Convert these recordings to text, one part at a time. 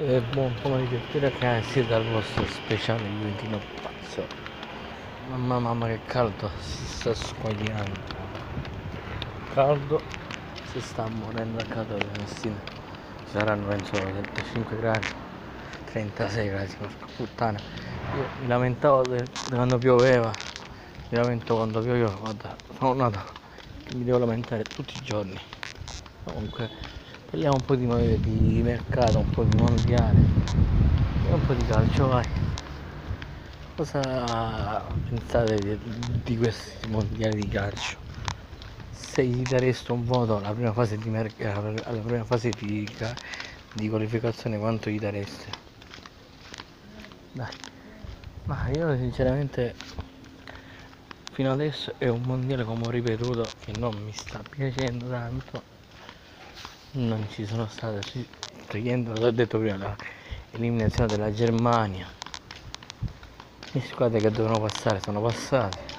E buon pomeriggio a tutti ragazzi dal vostro speciale Juventino Pazzo. Mamma mamma che caldo, si sta squagliando. Caldo, si sta morendo a caldo la mattina Saranno penso 35 gradi 36 gradi, porca puttana. Io mi lamentavo quando pioveva. Mi lamento quando pioveva, guarda, sono nato mi devo lamentare tutti i giorni. Comunque Parliamo un po' di, di mercato, un po' di mondiale e un po' di calcio, vai. Cosa pensate di, di questi mondiali di calcio? Se gli dareste un voto alla prima fase di, alla prima fase di, di qualificazione, quanto gli dareste? Dai. Ma io sinceramente fino adesso è un mondiale come ho ripetuto che non mi sta piacendo tanto non ci sono state togliendo l'ho detto prima l'eliminazione della Germania. Le squadre che dovevano passare sono passate.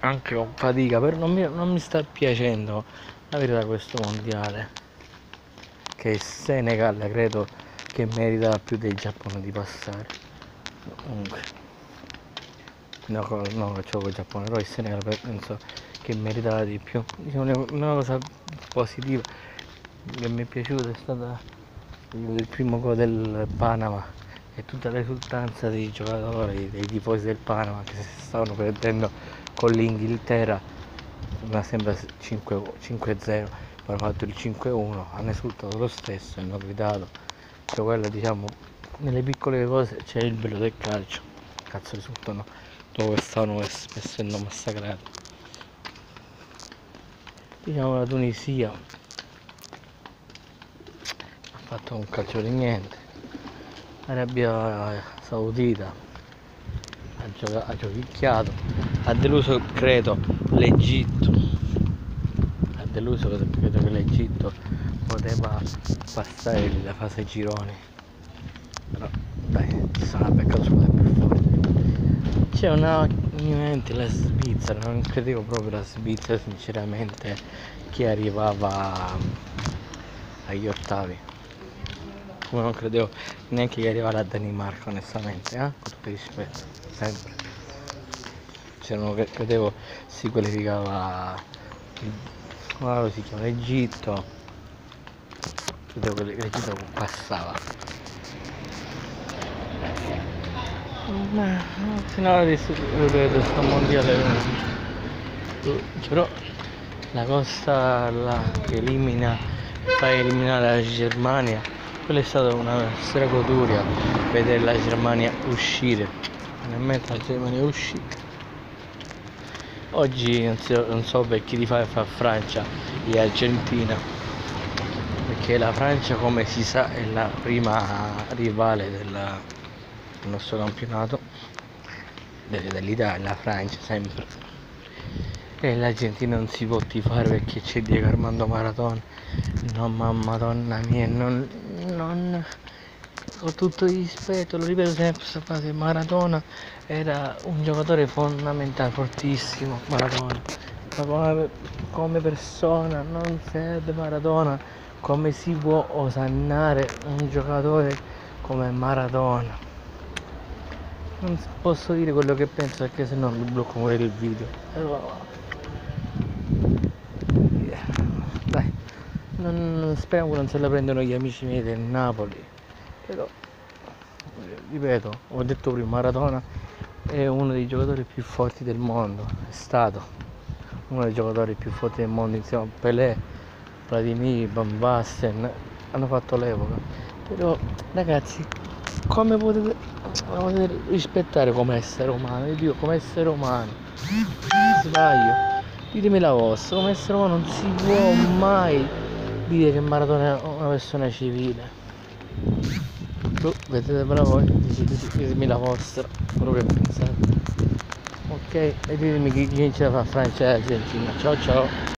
Anche con fatica però non mi, non mi sta piacendo la verità questo mondiale che il Senegal credo che merita più del Giappone di passare. Comunque no, no faccio con il Giappone però il Senegal penso che meritava di più. Diciamo una cosa positiva che mi è piaciuto è stata il primo gol del Panama e tutta l'esultanza dei giocatori, dei tifosi del Panama che si stavano perdendo con l'Inghilterra, ma sembra 5-0, hanno fatto il 5-1, hanno esultato lo stesso, hanno gridato, cioè quella diciamo, nelle piccole cose c'è il bello del calcio, cazzo risultano dove stavano essendo massacrati. Diciamo la Tunisia fatto un calcio di niente. Arabia Saudita ha, giocato, ha giochicchiato ha deluso credo l'Egitto. Ha deluso credo che l'Egitto poteva passare la fase gironi. Però dai ci sarà beccato squadre più forti c'è una niente la Svizzera non credevo proprio la Svizzera sinceramente che arrivava agli ottavi come non credevo neanche che arrivare a Danimarca onestamente eh? con tutto il rispetto sempre. Cioè non credevo si qualificava come si chiama l'Egitto credevo che l'Egitto passava. Ma fino adesso ripeto sto mondiale però la cosa la che elimina fa eliminare la Germania quella è stata una stragoduria vedere la Germania uscire. Finalmente la Germania uscita oggi non so, non so per chi li fa fa Francia e Argentina. Perché la Francia come si sa è la prima rivale della, del nostro campionato. dell'Italia la Francia sempre. E l'Argentina non si può tifare perché c'è Diego Armando Maradona no mamma madonna mia non, non con tutto il rispetto lo ripeto sempre questa frase Maradona era un giocatore fondamentale fortissimo Maradona. Ma come persona non serve Maradona come si può osannare un giocatore come Maradona? Non posso dire quello che penso perché se no mi blocco pure il video dai non, speriamo che non se la prendono gli amici miei del Napoli. Però ripeto ho detto prima Maradona è uno dei giocatori più forti del mondo è stato uno dei giocatori più forti del mondo insieme a Pelé Vladimir Van Basten hanno fatto l'epoca. Però ragazzi come potete, potete rispettare come essere umano? Io dico come essere umano. Sbaglio? Ditemi la vostra come essere umano non si può mai dire che Maradona è una persona civile. Boh, vedete per voi ditemi la vostra quello pensate. Ok e ditemi chi, chi ce la fa? Francia e Argentina ciao ciao